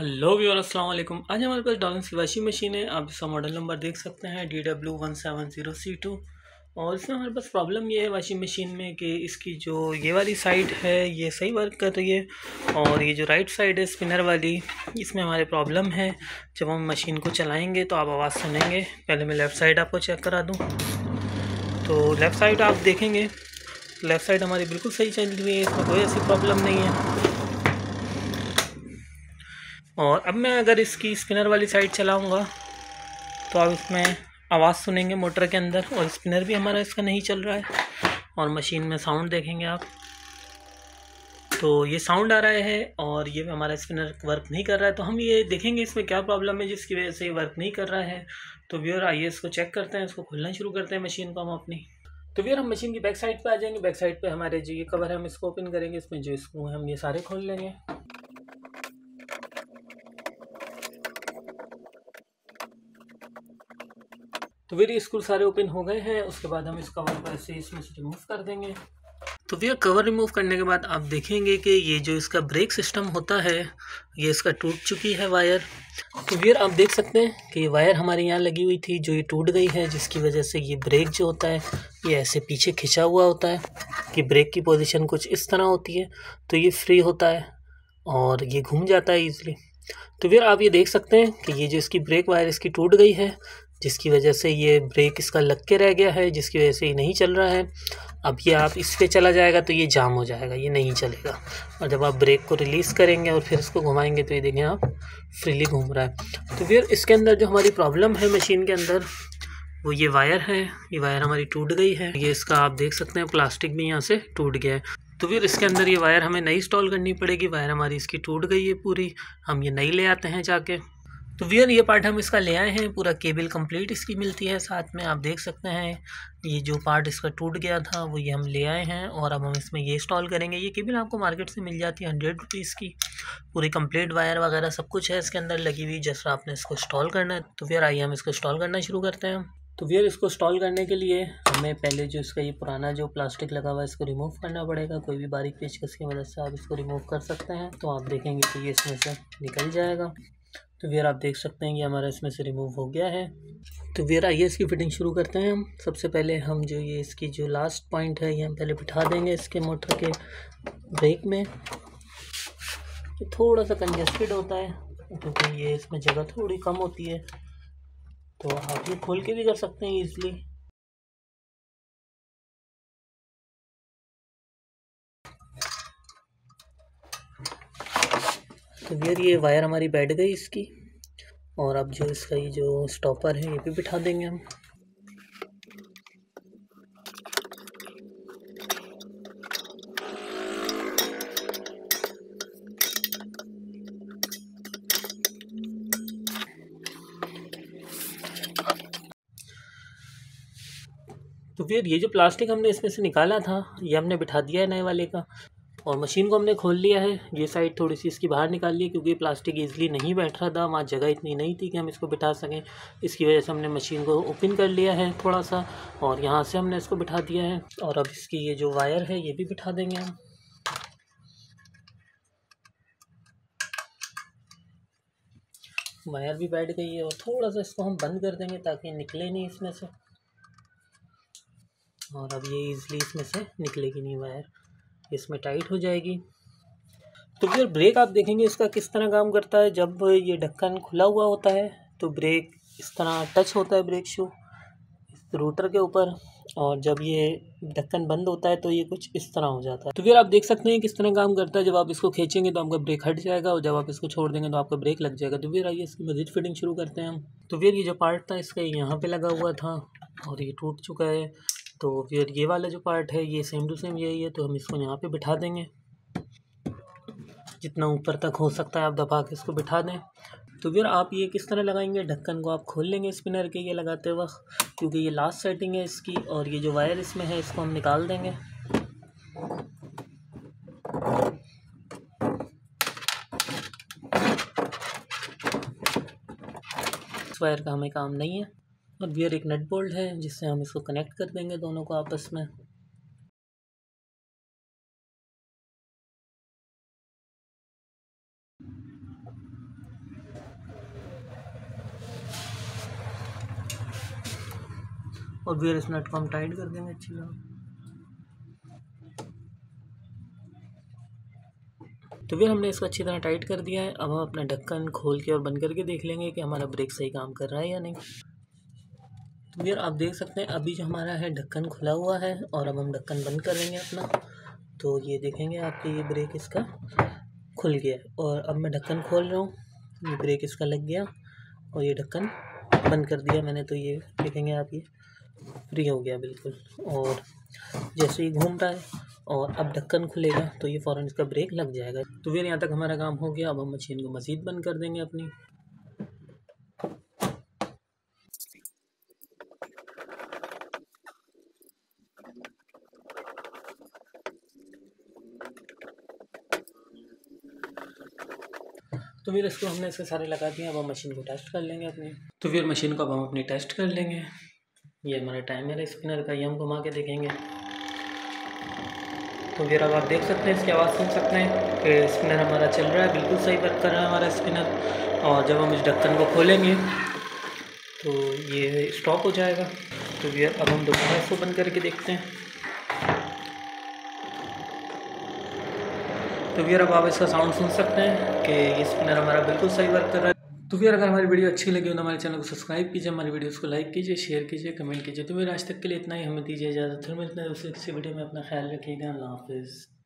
Hello viewer, अस्सलाम वालेकुम। आज हमारे पास डॉलन्स की वॉशिंग मशीन है। आप इसका मॉडल नंबर देख सकते हैं D W one seven zero C two और इसमें हमारे पास प्रॉब्लम ये है वाशिंग मशीन में कि इसकी जो ये वाली साइड है, ये सही वर्क कर रही है। और ये जो राइट साइड है स्पिनर वाली, इसमें हमारे प्रॉब्लम है। जब हम मशीन को चलाएँगे तो आप आवाज़ सुनेंगे। पहले मैं लेफ़्ट साइड आपको चेक करा दूँ। तो लेफ़्ट साइड आप देखेंगे। लेफ़्ट साइड हमारी बिल्कुल सही चल रही है, इसमें कोई ऐसी प्रॉब्लम नहीं है। और अब मैं अगर इसकी स्पिनर वाली साइड चलाऊँगा तो आप इसमें आवाज़ सुनेंगे मोटर के अंदर, और स्पिनर भी हमारा इसका नहीं चल रहा है, और मशीन में साउंड देखेंगे आप। तो ये साउंड आ रहा है, और ये हमारा स्पिनर वर्क नहीं कर रहा है। तो हम ये देखेंगे इसमें क्या प्रॉब्लम है, जिसकी वजह से ये वर्क नहीं कर रहा है। तो व्यूअर, आइए इसको चेक करते हैं, इसको खुलना शुरू करते हैं मशीन को हम अपनी। तो फिर हम मशीन की बैक साइड पे आ जाएँगे। बैक साइड पे हमारे जो ये कवर है, हम इसको ओपन करेंगे। इसमें जो स्क्रू हैं, हम ये सारे खोल लेंगे। तो फिर ये स्क्रू सारे ओपन हो गए हैं, उसके बाद हम इस कवर को ऐसे इसमें से रिमूव कर देंगे। तो भैया कवर रिमूव करने के बाद आप देखेंगे कि ये जो इसका ब्रेक सिस्टम होता है, ये इसका टूट चुकी है वायर तो भैया, आप देख सकते हैं कि ये वायर हमारे यहाँ लगी हुई थी, जो ये टूट गई है, जिसकी वजह से ये ब्रेक जो होता है, ये ऐसे पीछे खिंचा हुआ होता है, कि ब्रेक की पोजीशन कुछ इस तरह होती है तो ये फ्री होता है, और ये घूम जाता है ईज़िली तो फिर आप ये देख सकते हैं कि ये जो इसकी ब्रेक वायर इसकी टूट गई है जिसकी वजह से ये ब्रेक इसका लग के रह गया है, जिसकी वजह से ये नहीं चल रहा है। अब ये आप इस पर चला जाएगा तो ये जाम हो जाएगा, ये नहीं चलेगा। और जब आप ब्रेक को रिलीज़ करेंगे और फिर इसको घुमाएँगे तो ये देखें आप फ्रीली घूम रहा है। तो फिर इसके अंदर जो हमारी प्रॉब्लम है मशीन के अंदर, वो ये वायर है, ये वायर हमारी टूट गई है। ये इसका आप देख सकते हैं प्लास्टिक भी यहाँ से टूट गया है। तो फिर इसके अंदर ये वायर हमें नई इंस्टॉल करनी पड़ेगी वायर हमारी इसकी टूट गई है पूरी। हम ये नई ले आते हैं जाके। तो वियर ये पार्ट हम इसका ले आए हैं, पूरा केबल कंप्लीट इसकी मिलती है साथ में, आप देख सकते हैं। ये जो पार्ट इसका टूट गया था, वो ये हम ले आए हैं और अब हम इसमें ये इंस्टॉल करेंगे। ये केबल आपको मार्केट से मिल जाती है हंड्रेड रुपीज़ की। पूरी कंप्लीट वायर वगैरह सब कुछ है इसके अंदर लगी हुई, जैसा आपने इसको इंस्टॉल करना है। तो फिर आइए हम इसको इंस्टॉल करना शुरू करते हैं। तो फिर इसको इंस्टॉल करने के लिए हमें पहले जो इसका ये पुराना जो प्लास्टिक लगा हुआ है, इसको रिमूव करना पड़ेगा। कोई भी बारीक पेचकस की मदद से आप इसको रिमूव कर सकते हैं। तो आप देखेंगे कि ये इसमें से निकल जाएगा। तो वेरा आप देख सकते हैं कि हमारा इसमें से रिमूव हो गया है। तो वेरा आइए इसकी फ़िटिंग शुरू करते हैं हम। सबसे पहले हम जो ये इसकी जो लास्ट पॉइंट है, ये हम पहले बिठा देंगे इसके मोटर के ब्रेक में। थोड़ा सा कंजेस्टेड होता है, क्योंकि तो ये इसमें जगह थोड़ी कम होती है। तो आप ये खोल के भी कर सकते हैं ईज़िली तो फिर ये वायर हमारी बैठ गई इसकी। और अब जो इसका ये जो स्टॉपर है, ये भी बिठा देंगे हम। तो फिर ये जो प्लास्टिक हमने इसमें से निकाला था, ये हमने बिठा दिया है नए वाले का। और मशीन को हमने खोल लिया है। ये साइड थोड़ी सी इसकी बाहर निकाल ली क्योंकि प्लास्टिक ईजिली नहीं बैठ रहा था। वहाँ जगह इतनी नहीं थी कि हम इसको बिठा सकें। इसकी वजह से हमने मशीन को ओपन कर लिया है थोड़ा सा और यहाँ से हमने इसको बिठा दिया है और अब इसकी ये जो वायर है, ये भी बिठा देंगे हम। वायर भी बैठ गई है और थोड़ा सा इसको हम बंद कर देंगे ताकि निकले नहीं इसमें से। और अब ये इजली इसमें से निकलेगी नहीं वायर इसमें टाइट हो जाएगी। तो फिर ब्रेक आप देखेंगे इसका किस तरह काम करता है। जब ये ढक्कन खुला हुआ होता है तो ब्रेक इस तरह टच होता है ब्रेक शू रूटर के ऊपर। और जब ये ढक्कन बंद होता है तो ये कुछ इस तरह हो जाता है। तो फिर आप देख सकते हैं किस तरह काम करता है। जब आप इसको खींचेंगे तो आपका ब्रेक हट जाएगा। और जब आप इसको छोड़ देंगे तो आपका ब्रेक लग जाएगा। तो फिर आइए इसकी मजीद फिटिंग शुरू करते हैं हम। तो फिर ये जो पार्ट था, इसका यहाँ पे लगा हुआ था। और ये टूट चुका है। तो फिर ये वाला जो पार्ट है, ये सेम टू सेम यही है तो हम इसको यहाँ पे बिठा देंगे। जितना ऊपर तक हो सकता है आप दबा के इसको बिठा दें। तो फिर आप ये किस तरह लगाएँगे? ढक्कन को आप खोल लेंगे स्पिनर के ये लगाते वक्त, क्योंकि ये लास्ट सेटिंग है इसकी, और ये जो वायर इसमें है, इसको हम निकाल देंगे। इस वायर का हमें काम नहीं है। और वियर एक नट बोल्ट है, जिससे हम इसको कनेक्ट कर देंगे दोनों को आपस में। और वियर इस नट को हम टाइट कर देंगे अच्छी तरह। तो फिर हमने इसको अच्छी तरह टाइट कर दिया है। अब हम अपना ढक्कन खोल के और बंद करके देख लेंगे कि हमारा ब्रेक सही काम कर रहा है या नहीं। तो फिर आप देख सकते हैं, अभी जो हमारा है, ढक्कन खुला हुआ है और अब हम ढक्कन बंद कर करेंगे अपना। तो ये देखेंगे आपके ये ब्रेक इसका खुल गया और अब मैं ढक्कन खोल रहा हूँ, ये ब्रेक इसका लग गया और ये ढक्कन बंद कर दिया मैंने तो ये देखेंगे आप ये फ्री हो गया बिल्कुल। और जैसे ही घूम रहा है और अब ढक्कन खुलेगा तो ये फ़ौरन इसका ब्रेक लग जाएगा। तो फिर यहाँ तक हमारा काम हो गया, अब हम मशीन को मज़ीद बंद कर देंगे अपनी। तो फिर इसको हमने इसके सारे लगा दिए, अब हम मशीन को टेस्ट कर लेंगे अपनी। तो फिर मशीन को अब हम अपनी टेस्ट कर लेंगे। ये हमारा टाइमर है स्पिनर का, ये हम घुमा के देखेंगे। तो फिर अब आप देख सकते हैं, इसकी आवाज़ सुन सकते हैं कि स्पिनर हमारा चल रहा है, बिल्कुल सही वर्क कर रहा है हमारा स्पिनर और जब हम इस ढक्कन को खोलेंगे तो ये स्टॉप हो जाएगा। तो फिर अब हम दोबारा इसको बंद करके देखते हैं। तो वीर अब आप इसका साउंड सुन सकते हैं कि ये स्पिनर हमारा बिल्कुल सही वर्क कर रहा है। तो फिर अगर हमारी वीडियो अच्छी लगी हो तो हमारे चैनल को सब्सक्राइब कीजिए, हमारी वीडियोस को लाइक कीजिए शेयर कीजिए कमेंट कीजिए। तो मेरे आज तक के लिए इतना ही। हमें दीजिए इजाज़त। फिर मिलते हैं दूसरे किसी वीडियो में। अपना ख्याल रखिएगा। अल्लाह हाफिज़।